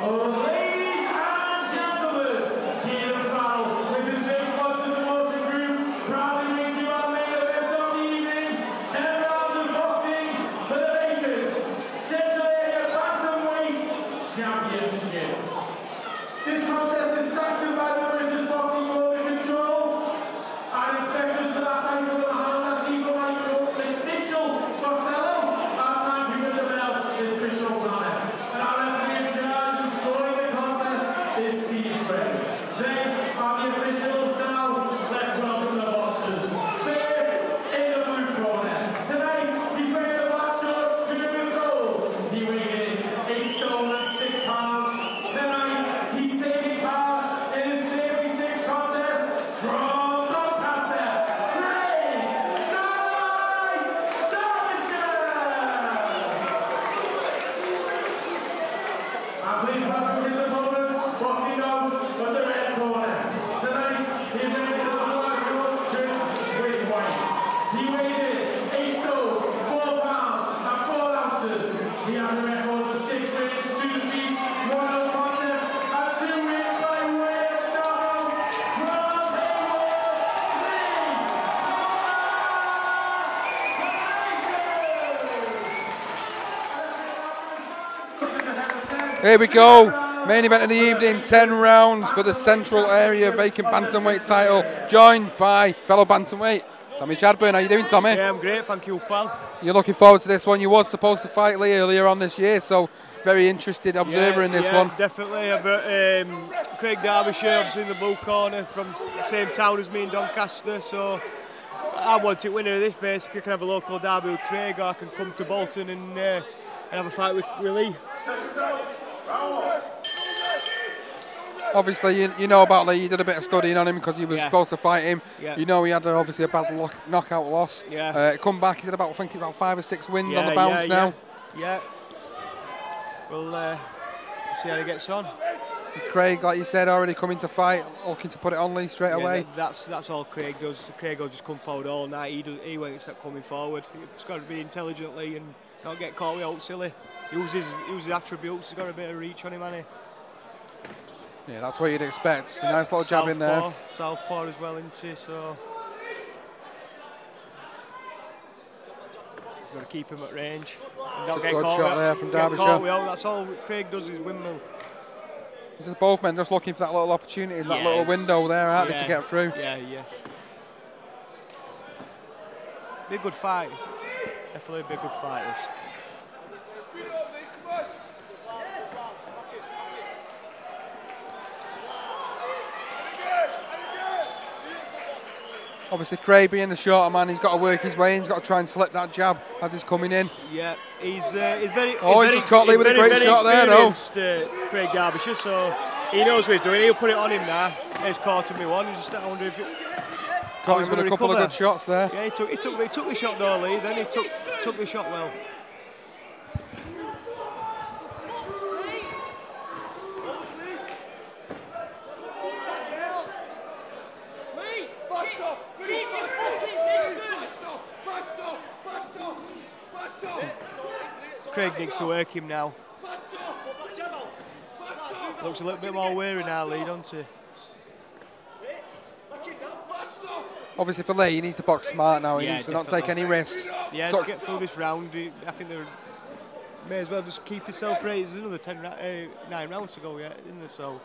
Ladies Here we go. Main event of the evening, 10 rounds for the Central Area Vacant Bantamweight title, joined by fellow Bantamweight, Tommy Chadburn. How are you doing, Tommy? Yeah, I'm great, thank you, pal. You're looking forward to this one. You was supposed to fight Lee earlier on this year, so very interested observer yeah, in this yeah, one. definitely. I've, uh, um, Craig Derbyshire, obviously in the blue corner, from the same town as me in Doncaster, so I want it winner of this basically. I can have a local derby with Craig, or I can come to Bolton and, uh, and have a fight with, with Lee. Obviously, you, you know about Lee. You did a bit of studying on him because you were Yeah. supposed to fight him. Yeah. You know he had uh, obviously a bad lock, knockout loss. Yeah. Uh, come back. He's had about I think about five or six wins on the bounce yeah, now. Yeah. yeah. We'll uh, see how he gets on. Craig, like you said, already coming to fight, looking to put it on Lee straight Yeah, away. that's that's all Craig does. Craig will just come forward all night. He do, he won't start coming forward. He's got to be intelligently and not get caught with out silly. Use his use his attributes. He's got a bit of reach on him, hasn't he? Yeah, that's what you'd expect. Nice little jab in there. Southpaw, Southpaw as well, isn't he? So he's got to keep him at range. And not a get good caught shot there from Derbyshire. That's all Craig does is windmill. This is both men just looking for that little opportunity, that Yeah. little window there, aren't they, to get through. Yeah, yes. Be a good fight. Definitely be a good fight. Obviously, Craig being the shorter man, he's got to work his way in. He's got to try and slip that jab as he's coming in. Yeah, he's uh, he's very. Oh, he's very, just caught Lee with a great very shot there, though. Uh, Craig Derbyshire, so he knows what he's doing. He'll put it on him now. He's caught him with one. He's just I wonder if. It, Caught him with a gonna couple of good shots there. Yeah, he took he took he took the shot though, Lee. Then he took took the shot well. Craig needs to work him now. Looks a little bit more weary now, Lee, doesn't he? Obviously, for Lee, he needs to box smart now. He Yeah, needs to not take any risks. Yeah, So- to get through this round, I think they may as well just keep yourself ready. There's another 10, uh, nine rounds to go yet, isn't there? So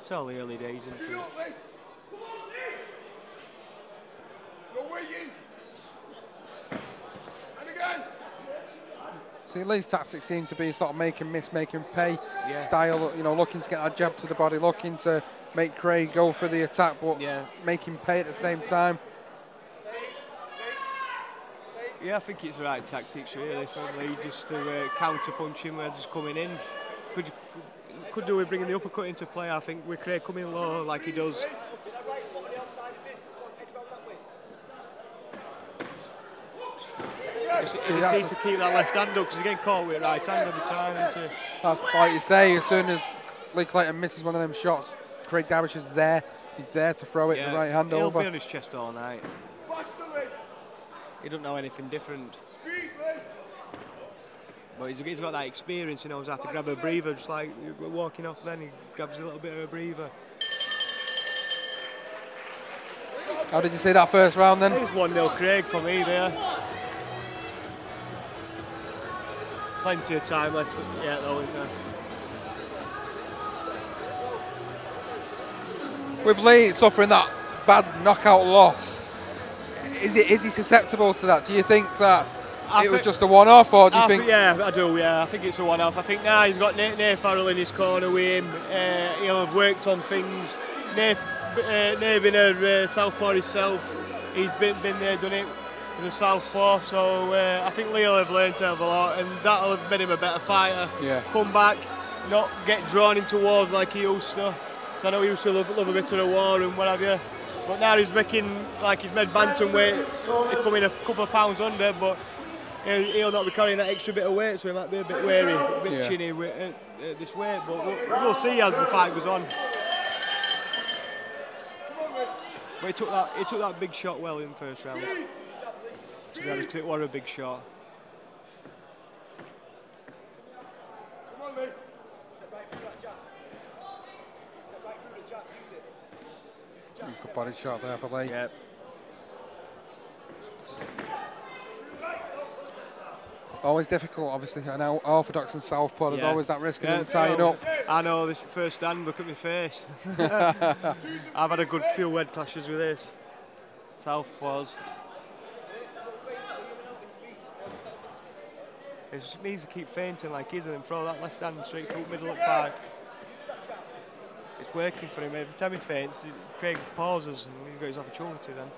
it's all the early days, isn't it? See, Lee's tactic seems to be sort of making miss, making pay Yeah. style. You know, looking to get that jab to the body, looking to make Craig go for the attack, but Yeah. making pay at the same time. Yeah, I think it's the right tactics really from Lee just to uh, counter punch him as he's coming in. Could could do with bringing the uppercut into play. I think with Craig coming low like he does. Just, he just that's needs to keep that left hand up because he's getting caught with right hand every time. Isn't he? That's like you say, as soon as Lee Clayton misses one of them shots, Craig Derbyshire's there. He's there to throw it in the right hand over. he'll over. be on his chest all night. He don't know anything different. But he's, he's got that experience, he knows how to grab a breather, just like we're walking off then, he grabs a little bit of a breather. How did you see that first round then? It's 1 0 Craig for me there. Plenty of time left. Yeah, though, isn't there? With Lee suffering that bad knockout loss, is he, is he susceptible to that? Do you think that I it was just a one-off, or do you I think? thi- yeah, I do. Yeah, I think it's a one-off. I think now he's got Nate, Nate Farrell in his corner with him. Uh, he'll have worked on things. Nate, uh, Nate been a uh, southpaw himself. He's been been there, done it as a southpaw. So uh, I think Leo have learned a hell of a lot, and that'll have made him a better fighter. Yeah. Come back, not get drawn into wars like he used to. So I know he used to love, love a bit of a war and what have you. But now he's making like he's made bantamweight, he's coming a couple of pounds under, but he'll, he'll not be carrying that extra bit of weight, so he might be a bit wary, a bit Yeah. chinny with, at, at this weight. But we'll, we'll see as the fight goes on. But he took that he took that big shot well in the first round. To be honest, 'cause it was a big shot. Good body shot there for Lee. Yeah. Always difficult, obviously. An al- orthodox and southpaw, there's Yeah. always that risk of Yeah, tying up. I know this first stand. Look at my face. I've had a good few wed clashes with this. Southpaws. He just needs to keep fainting like he's and then throw that left hand straight through middle of the pipe. It's working for him. Every time he faints, Craig pauses and he's got his opportunity then.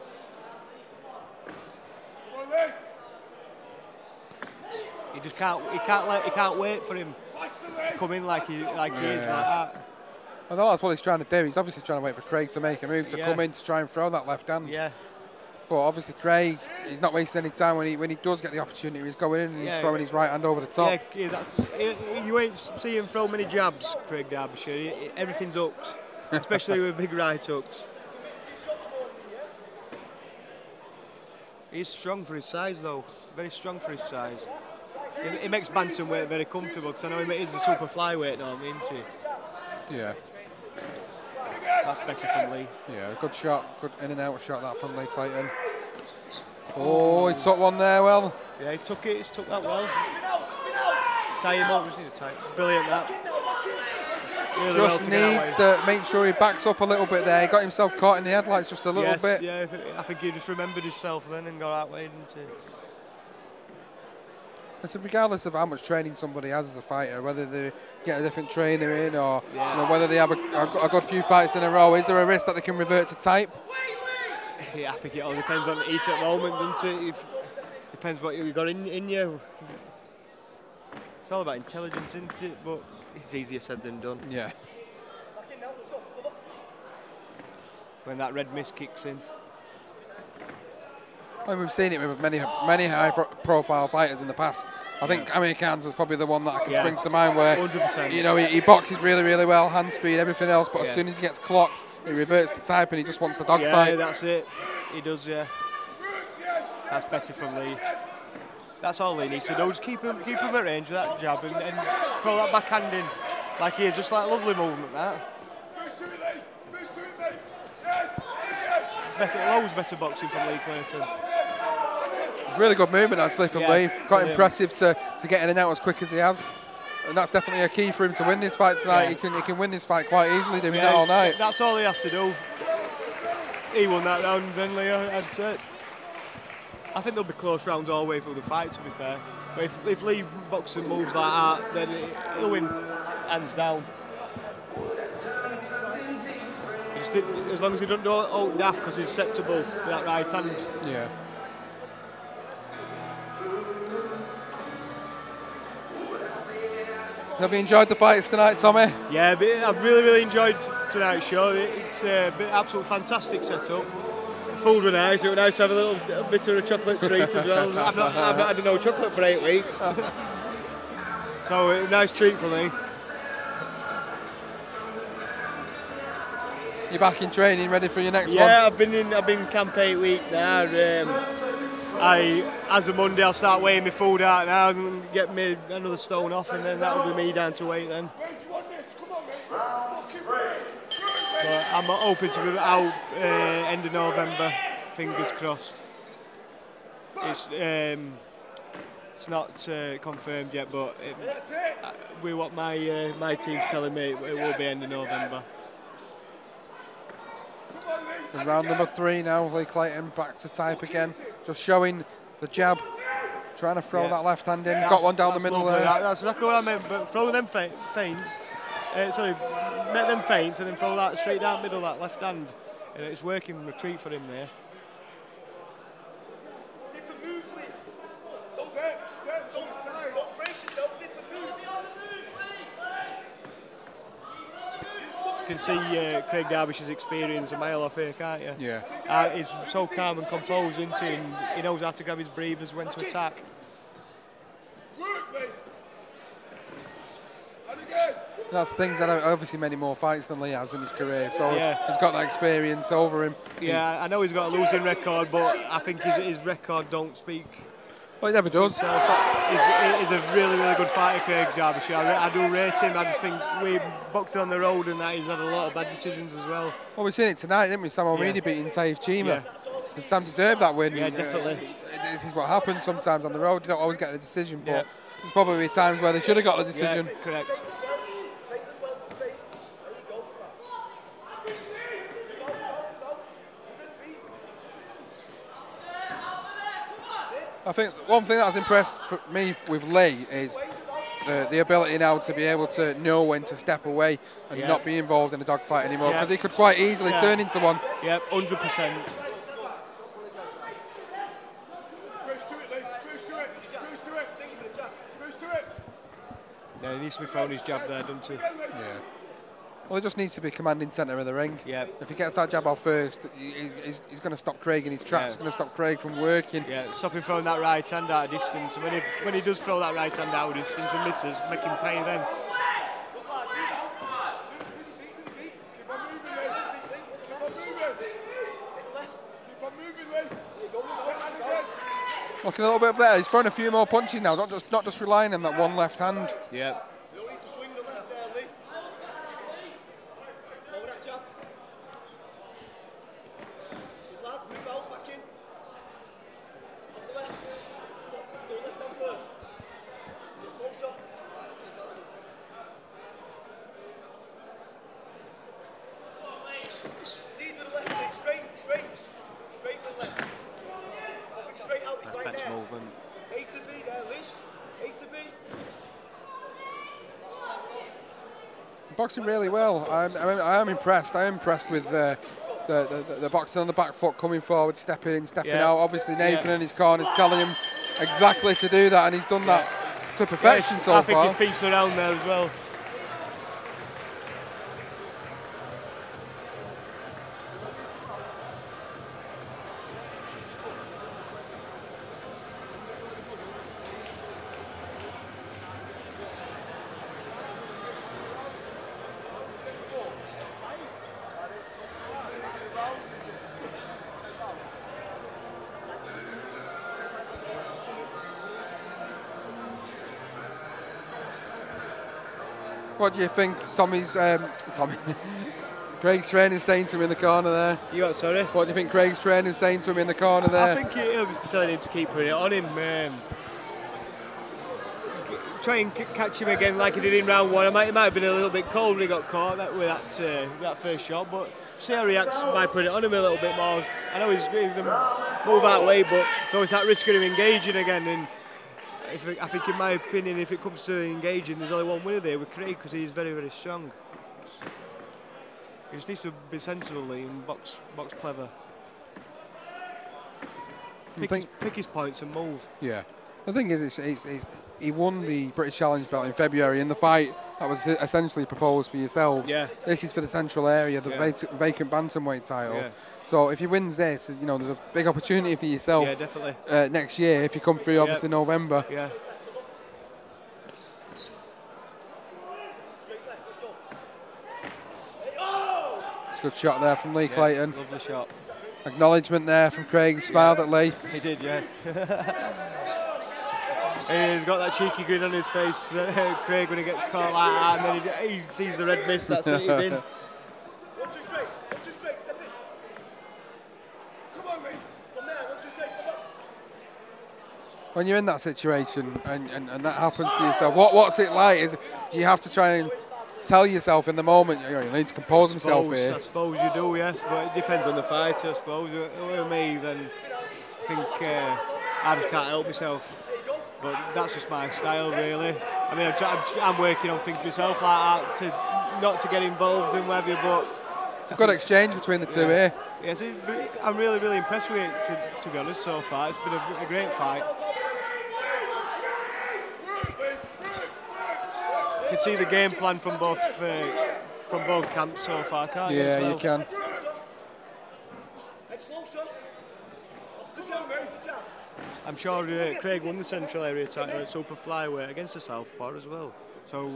He just can't. He can't let. He can't wait for him to come in like he like he is like that. I know that's what he's trying to do. He's obviously trying to wait for Craig to make a move to Yeah. come in to try and throw that left hand. Yeah. But obviously Craig, he's not wasting any time when he when he does get the opportunity. He's going in and he's Yeah. throwing his right hand over the top. Yeah, yeah, that's, you ain't see him throw many jabs, Craig Derbyshire. Everything's hooks, especially with big right hooks. He's strong for his size, though. Very strong for his size. It, he makes bantamweight very comfortable because I know he is a super flyweight normally, isn't he? Yeah, That's better from Lee. yeah, good shot, good in and out shot that from Lee Clayton. Oh, he took one there. Well, Yeah, he took it. He took that well. Tie him up. Just need to tie. Brilliant that. Really just that needs to make sure he backs up a little bit there. He got himself caught in the headlights just a little yes, bit. Yeah, I think he just remembered himself then and got that way, didn't he? So regardless of how much training somebody has as a fighter, whether they get a different trainer in or you know, whether they have a, a, a good few fights in a row, is there a risk that they can revert to type? Yeah, I think it all depends on each at the moment, doesn't it? If, depends what you've got in, in you. It's all about intelligence, isn't it? But it's easier said than done. Yeah. When that red mist kicks in. And we've seen it with many many high pro- profile fighters in the past. I think Amir Khan's is probably the one that I can Yeah. spring to mind where 100%. you know he, he boxes really really well, hand speed, everything else, but as soon as he gets clocked, he reverts to type and he just wants the Yeah, dogfight. that's it. He does, yeah. That's better from Lee. That's all he needs to do. Just keep him, keep him at range with that jab and, and throw that backhand in. Like he just like lovely movement, that. Better, always better boxing from Lee Clayton. Really good movement actually from Yeah, Lee. Quite brilliant. impressive to, to get in and out as quick as he has. And that's definitely a key for him to win this fight tonight. Yeah. He can he can win this fight quite easily doing that all night. That's all he has to do. He won that round, then Leo. I'd say. I think there'll be close rounds all the way through the fight, to be fair. But if, if Lee boxes and moves like that, then he'll win hands down. As long as he doesn't do out daft because he's acceptable with that right hand. Yeah. Have you enjoyed the fights tonight, Tommy? Yeah, but I've really, really enjoyed tonight's show. It's an absolute fantastic setup. Food was nice. It was nice to have a little a bit of a chocolate treat as well. I've not, I've not had no chocolate for eight weeks. so a nice treat for me. You're back in training, ready for your next Yeah, one? Yeah, I've been in I've been camp eight weeks now. Um, I, as of Monday, I'll start weighing my food out now and get me another stone off, and then that'll be me down to weight then. But I'm hoping to be out uh, end of November. Fingers crossed. It's um, it's not uh, confirmed yet, but it, uh, with what my uh, my team's telling me, it will be end of November. In round number three now, Lee Clayton back to type again, just showing the jab, trying to throw Yeah. that left hand in. Got one down the middle there. That- that's exactly what I meant. But throw them fe- feints. Uh, sorry, make them feints and then throw that straight down the middle, that left hand. And it's working retreat for him there. Can see uh, Craig Derbyshire's experience a mile off here, can't you? Yeah. Uh, he's so calm and composed, isn't he? And he knows how to grab his breathers when to attack. That's things that obviously many more fights than Lee has in his career, so Yeah. he's got that experience over him. Yeah, I know he's got a losing record, but I think his, his record don't speak. Well, he never does. So he's, he's a really, really good fighter, Craig Derbyshire. I, do rate him. I just think we boxing on the road and that he's had a lot of bad decisions as well. Well, we've seen it tonight, didn't we? Sam O'Reilly Yeah. beating Saif Chima. Yeah. Sam deserved that win. Yeah, Uh, definitely. this is what happens sometimes on the road. You don't always get the decision, but Yeah. there's probably times where they should have got the decision. Yeah, correct. I think one thing that's impressed for me with Lee is the, the ability now to be able to know when to step away and Yeah. not be involved in a dogfight anymore Yeah. because he could quite easily Yeah. turn into one. Yep, 100%. Yeah, he needs to be throwing his jab there, doesn't he? Yeah. Well, he just needs to be commanding centre of the ring. Yeah. If he gets that jab off first, he's, he's, he's going to stop Craig in his tracks. Yeah. He's going to stop Craig from working. Yeah, stop him throwing that right hand out of distance. And when he, when he does throw that right hand out of distance and misses, make him pay then. Looking a little bit better. He's throwing a few more punches now, not just not just relying on that one left hand. Yeah. That's better movement. A to B there, Liz. A to B. Boxing really well. I'm, I'm, I am impressed. I am impressed with uh, the, the, the boxing on the back foot, coming forward, stepping in, stepping Yeah. out. Obviously, Nathan Yeah. in his corner is telling him exactly to do that, and he's done that to perfection so far. I think far. his feet's around there as well. What do you think, Tommy's um, Tommy? Craig's training saying to him in the corner there. You got sorry? What do you think Craig's training saying to him in the corner there? I think he'll be telling him to keep putting it on him. Um, try and catch him again like he did in round one. It might, it might have been a little bit cold when he got caught that, with that, uh, that first shot, but see how he reacts by putting it on him a little bit more. I know he's going to move that way, but there's always that risk of him engaging again. And if, I think, in my opinion, if it comes to engaging, there's only one winner there with Craig because he's very, very strong. He just needs to be sensible and box, box clever. Pick, think- his, pick his points and move. Yeah. The thing is, it's, it's, it's, he won the British Challenge belt in February in the fight that was essentially proposed for yourself. Yeah. This is for the central area, the Yeah. vac- vacant bantamweight title. Yeah. So if he wins this, you know, there's a big opportunity for yourself Yeah, definitely. uh, next year if you come through, obviously November. Yeah. It's a good shot there from Lee Clayton. Lovely shot. Acknowledgement there from Craig. He smiled at Lee. He did, yes. He's got that cheeky grin on his face, uh, Craig, when he gets caught like that, and then he, he sees the red mist. That's it. He's in. One, two, straight. One, two, straight. Step in. Come on, mate. From there, one, two, straight. Come on. When you're in that situation and, and, and that happens to yourself, what, what's it like? Is do you have to try and tell yourself in the moment, you, know, you need to compose himself suppose, here? I suppose you do, yes, but it depends on the fighter, I suppose. Uh, With me, then I think uh, I just can't help myself. But that's just my style, really. I mean, I'm, I'm, working on things myself like that to not to get involved in whatever, but It's a good exchange between the two here. yes, I'm really, really impressed with it, to, to be honest, so far. It's been a, a great fight. You can see the game plan from both uh, from both camps so far, can't you? Yeah, as you can. Head closer. Off the jab, off the jab. I'm sure uh, Craig won the central area title at super flyweight against the southpaw as well. So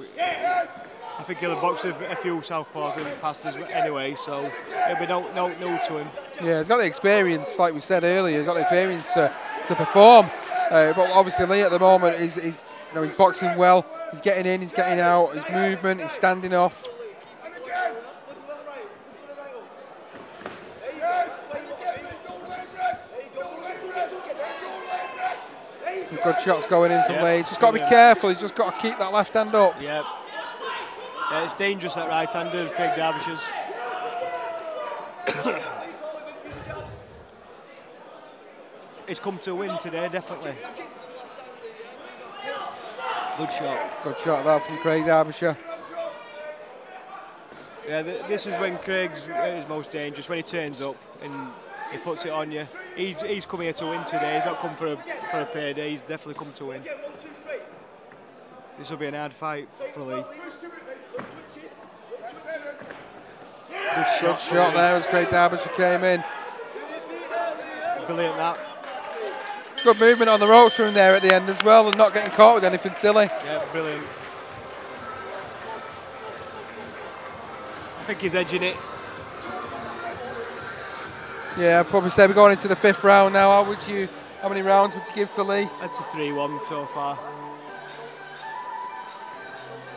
I think he'll have boxed a, few southpaws in the past as well anyway. So it'll be no, no new to him. Yeah, he's got the experience, like we said earlier. He's got the experience to, to perform. Uh, but obviously, Lee at the moment is, is you know he's boxing well. He's getting in, he's getting out. His movement, he's standing off. And again. Put it on right. Put it right up. There you go. There you go. There you go. There you go. Don't let rest. Don't let rest. There you go. Good shots going in from Yeah. Lee. He's just got to be Yeah. careful. He's just got to keep that left hand up. Yeah. Yeah, it's dangerous that right-hander, Craig Derbyshire's. it's come to win today, definitely. Good shot. Good shot that from Craig Derbyshire. Yeah, th- this is when Craig's uh, is most dangerous, when he turns up and he puts it on you. He's, he's come here to win today, he's not come for a, for a payday, he's definitely come to win. Again, one, two, straight. This will be an hard fight for Lee. First to it, mate. One twitches. One. Good Good shot. shot there as Craig Derbyshire came in. Brilliant that. Good movement on the ropes from there at the end as well, and not getting caught with anything silly. Yeah, brilliant. I think he's edging it. Yeah, I'd probably say we're going into the fifth round now. How would you? How many rounds would you give to Lee? That's a 3-1 so far.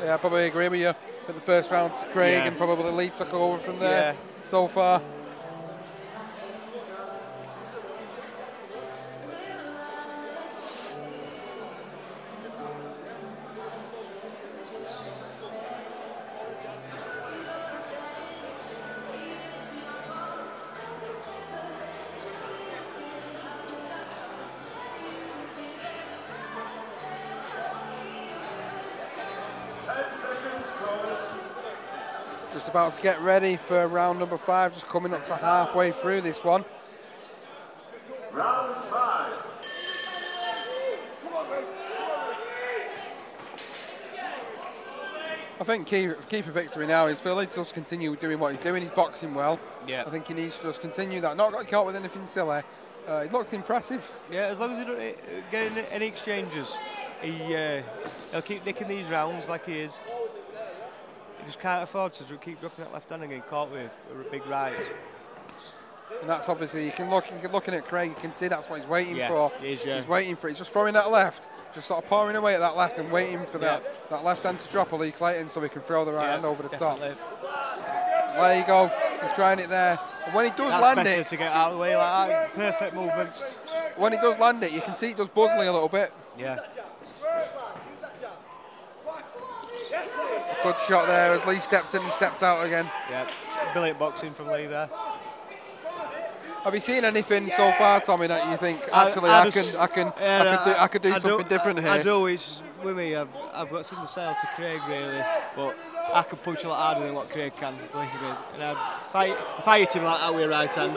Yeah, I probably agree with you. But the first round Craig Yeah. and probably Lee took over from there Yeah. so far. Just about to get ready for round number five, just coming up to halfway through this one. Round five. I think key, key for victory now is Philly to just continue doing what he's doing. He's boxing well. Yeah. I think he needs to just continue that. Not got caught with anything silly. Uh, it looks impressive. Yeah, as long as he don't uh, get any, any exchanges, he, uh, he'll keep nicking these rounds like he is. He just can't afford to keep dropping that left hand and getting caught with a big right. And that's obviously you can look. You can looking at Craig. You can see that's what he's waiting Yeah, for. is, yeah. He's waiting for. it. He's just throwing that left, just sort of pouring away at that left and waiting for that Yeah. that left hand to drop a Lee Clayton so he can throw the right hand over the top. There you go. He's trying it there. And when he does That's land it, to get out of the way like that. Perfect movement. when he does land it, you can see it does buzzling a little bit. Yeah. Work, lad. Use that jab. Fast. Yes, please. Good shot there as Lee steps in and steps out again. Yeah. Brilliant boxing from Lee there. Have you seen anything so far, Tommy, that you think actually I I, just- can I can Yeah, I could do, I could do I something different here? I do. It's with me. I've, I've got similar style to Craig really, but I can punch a lot harder than what Craig can. And I fight, if I hit him like that with a right hand,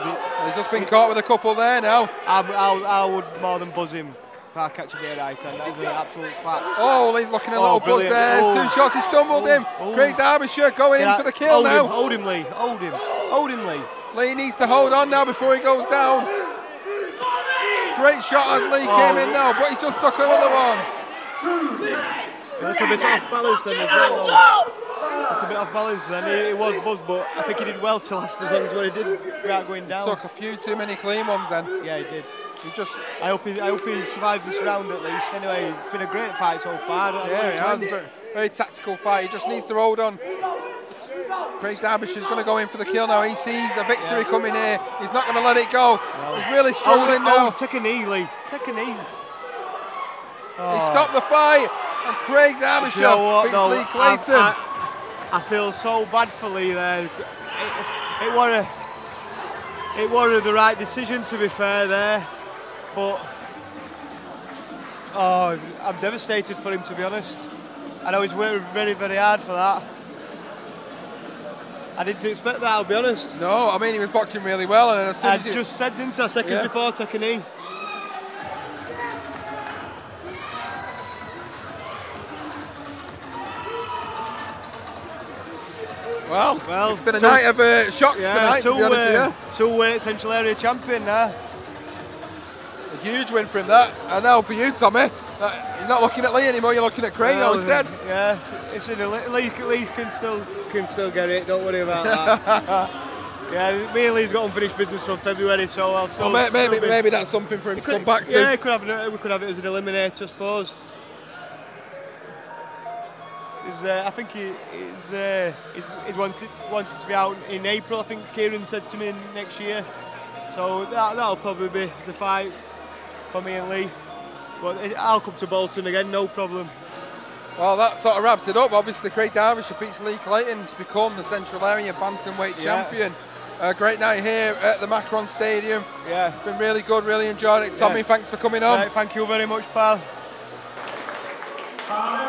He's just been caught with a couple there now. I, I, I would more than buzz him if I catch him with a right hand. That is an absolute fact. Oh, he's looking a Oh, little buzz brilliant. there. Oh. Two shots, he stumbled Oh, him. oh. Craig Derbyshire going in for the kill hold now. Him, hold him, Lee. Hold him. Hold him, Lee. Lee needs to hold on now before he goes down. Great shot as Lee oh. came in now, but he's just took another one. A little bit off balance then as well. Looked a bit off balance then. It was buzz, but I think he did well to last as long as what he did without going down. Took a few too many clean ones then. Yeah, he did. He just, I hope he, I hope he survives this round at least. Anyway, it's been a great fight so far. I don't know yeah, he has. Very, tactical fight. He just needs to hold on. Craig Derbyshire's going to go in for the kill now. He sees a victory Yeah. coming here. He's not going to let it go. He's really struggling oh, now. Oh, take a knee, Lee. Take a knee. He stopped the fight. And Craig oh. Do Derbyshire you know beats though? Lee Clayton. I, I, I feel so bad for Lee there. It, it was a, it was the right decision to be fair there, but oh, I'm devastated for him to be honest. I know he's worked very, very hard for that. I didn't expect that, I'll be honest. no, I mean, he was boxing really well. And as soon I as he, just said, didn't I, seconds Yeah. before taking knee. Well, Well, it's been a two- night of uh, shocks Yeah, tonight, two, to uh, two weight central area champion now. A huge win for him, that. And now for you, Tommy. That, you're not looking at Lee anymore, you're looking at Craig Well, instead. Yeah, it's in a Lee, Lee can still can still get it. Don't worry about that. yeah, me and Lee's got unfinished business from February, so I'll still. Well, may- maybe, maybe that's something for him to Could- come back to. Yeah, could have we could have it as an eliminator, I suppose. He's, uh, I think he, he's, uh, he's, he's wanted, wanted to be out in April. I think Kieran said to me next year. So that, that'll probably be the fight for me and Lee. But it, I'll come to Bolton again, no problem. Well, that sort of wraps it up. Obviously, Craig Derbyshire beats Lee Clayton to become the Central Area Bantamweight Yeah. champion. A great night here at the Macron Stadium. Yeah. It's been really good, really enjoyed it. Tommy, Yeah. thanks for coming on. Right, thank you very much, pal. Final